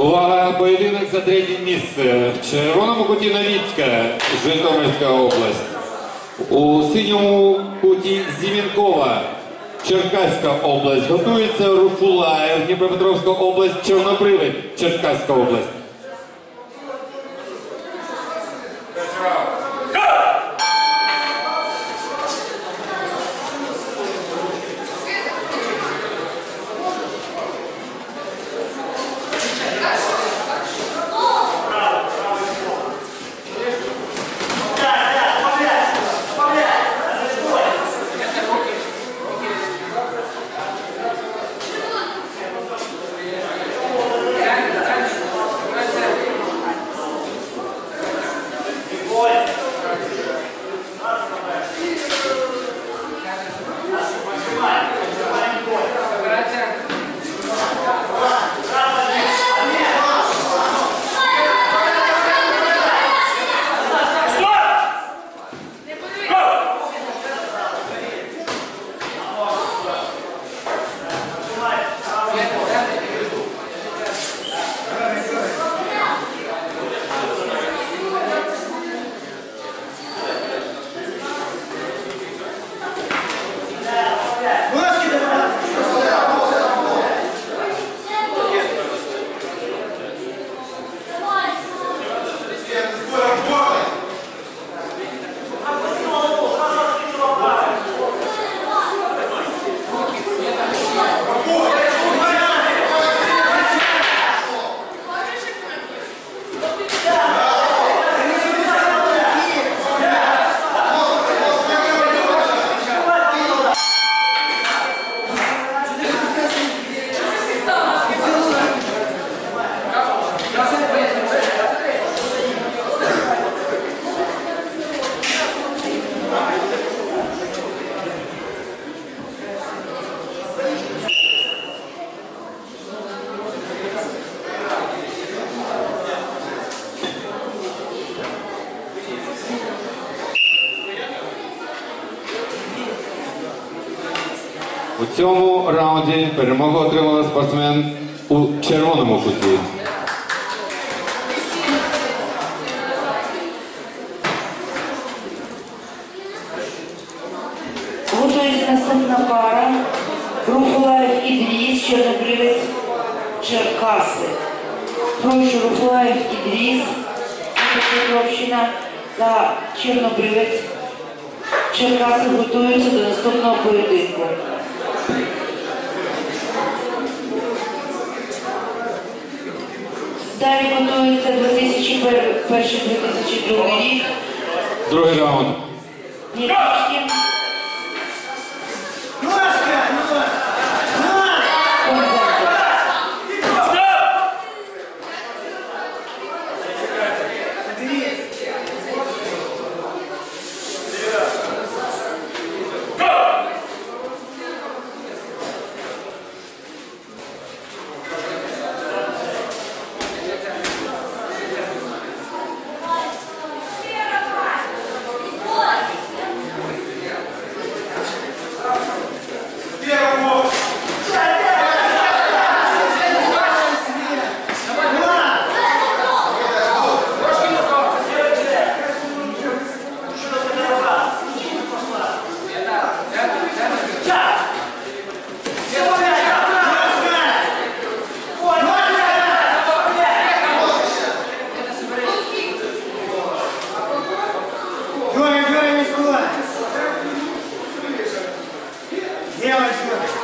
Увага, поєдинок за третє місце. В червоному куті Новіцька, Житомирська область. У синьому куті Зімінкова, Черкаська область. Готується Руфулаєв, Дніпропетровська область, Чорнобривик, Черкаська область. У цьому раунді перемогу отримала спортсмен у червоному куті. Готується наступна пара. Рухулаєв Ідріс, Чорнобривець, Черкаси. Прошу Рухулаєв Ідріс, Петровщина та Чорнобривець. Черкаси готуються до наступного поєдинку. Далі готується 2001-2002 рік. Другий раунд. Німеччина. Quem é mais?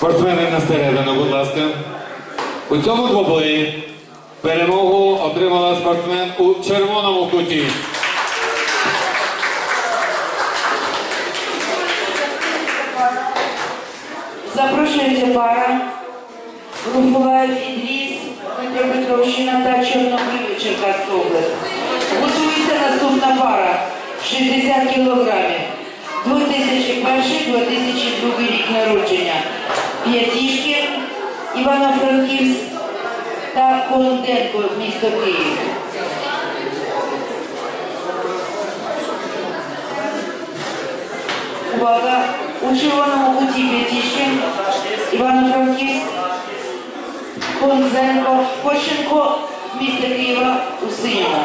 Спортсмени на середину, будь ласка. У цьому двобої перемогу отримала спортсмен у червоному куті. Запрошується пара. Руфулаєв Ідріс, Дніпропетровщина та Чорнобриві Черкаська. Готується наступна пара. 60 кілограмів. 2001-2002 рік народження. П'ятішки, Івано-Франківськ та Колонденко, місто Київ. Увага! У червоному куті П'ятішки, Івано-Франківськ, Конзенко, Кощенко, місто Києва у синьому.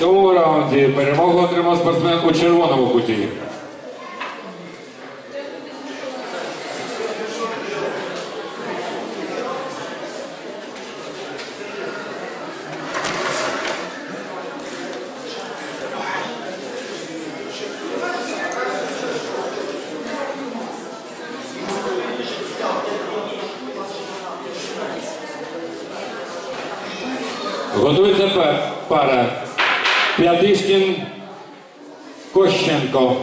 В раунді перемогу отримав спортсмен у червоному куті. Готується пара. П'ятишкін Кощенко.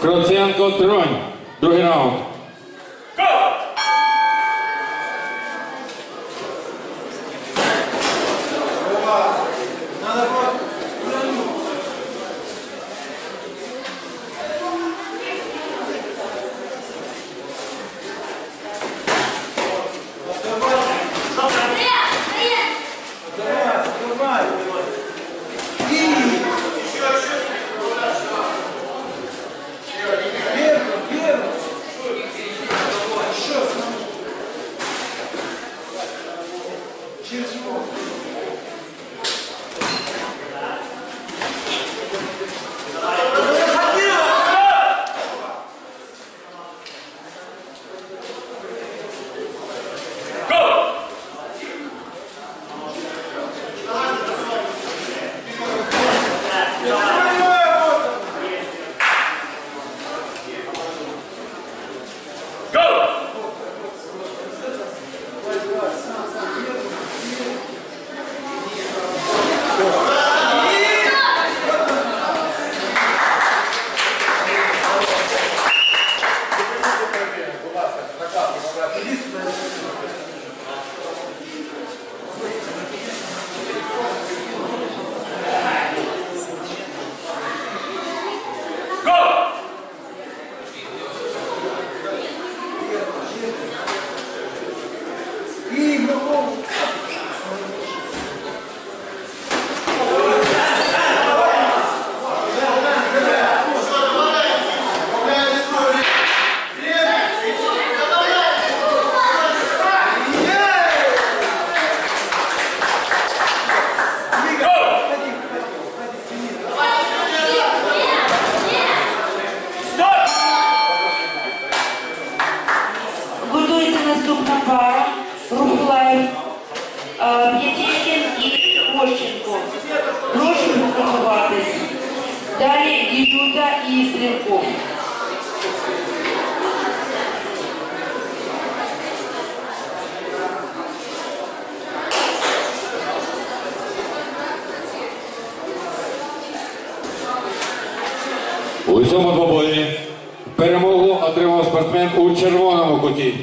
Кроценко Тронь. Другий раунд. beautiful У цьому двобої перемогу отримав спортсмен у червоному куті.